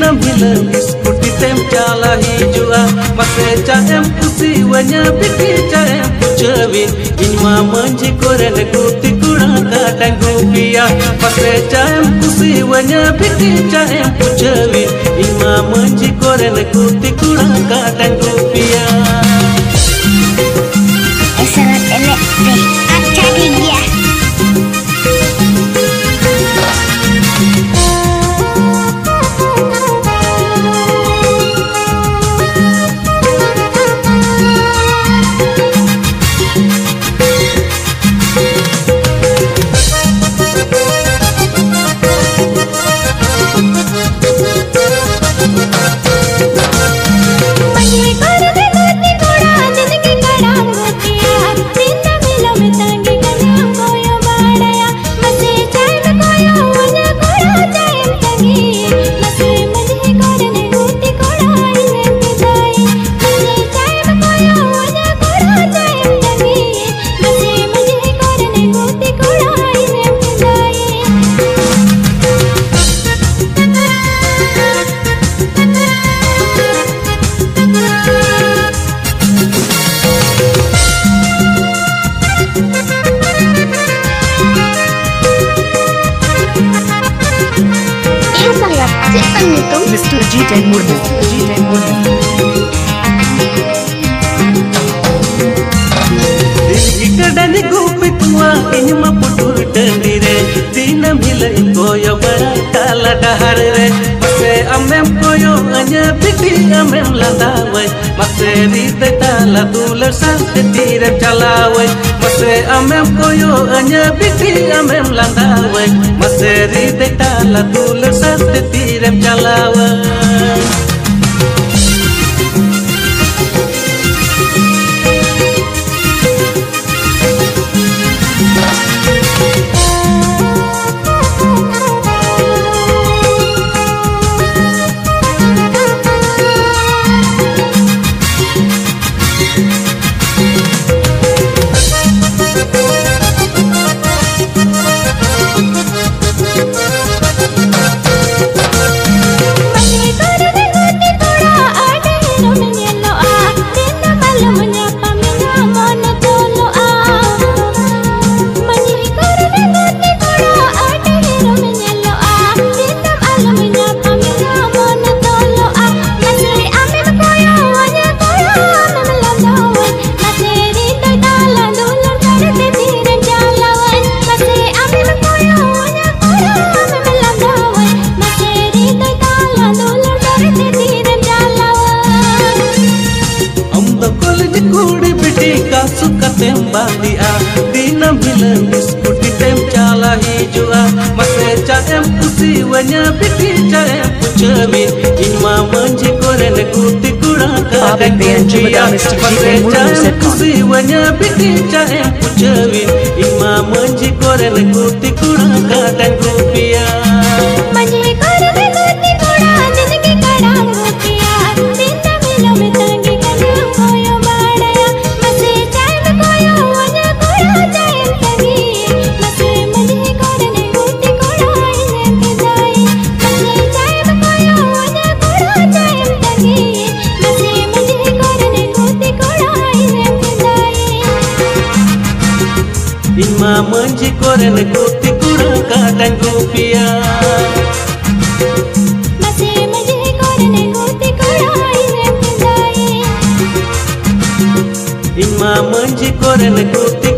na milan Skuti tem chala hi jua. Mase cha kusi wanya biki cahem. Em kuchawi Inma manji koren kuti kurang katang kupia, Mase cahem kusi wanya biki cahem. Em kuchawi Inma manji koren kuti kurang katang sangat cepat itu Mr. G10 Murmu. G10 Murmu. Ikadani gupitua inyma putur tendire Dinam hila koyo bara kala dahar re Mase amem koyo anya bikti amem landawai Mase rite tala dular salte tirem chalawai Mase amem koyo anya bikti amem landawe Mase rite tala dular salte tirem chalawe suka tembak ah. dia Dinam hilang diskuti tem cala hijua ah. Masih caem kusiwanya biti caem pucami Inma manji koren kuti kurang kadeng ah. Benjia Masih caem kusiwanya biti caem pucami Inma manji koren kuti kurang kadeng rupiah கொரனு கூப்பி குடு காட்டங்கூப்பியா இம்மா மஞ்சி கொரனு கூப்பி